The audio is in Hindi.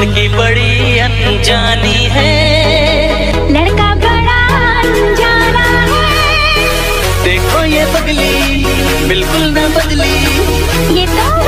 लड़की बड़ी अनजानी है। लड़का बड़ा अनजाना है। देखो ये बदली बिल्कुल ना बदली। ये तो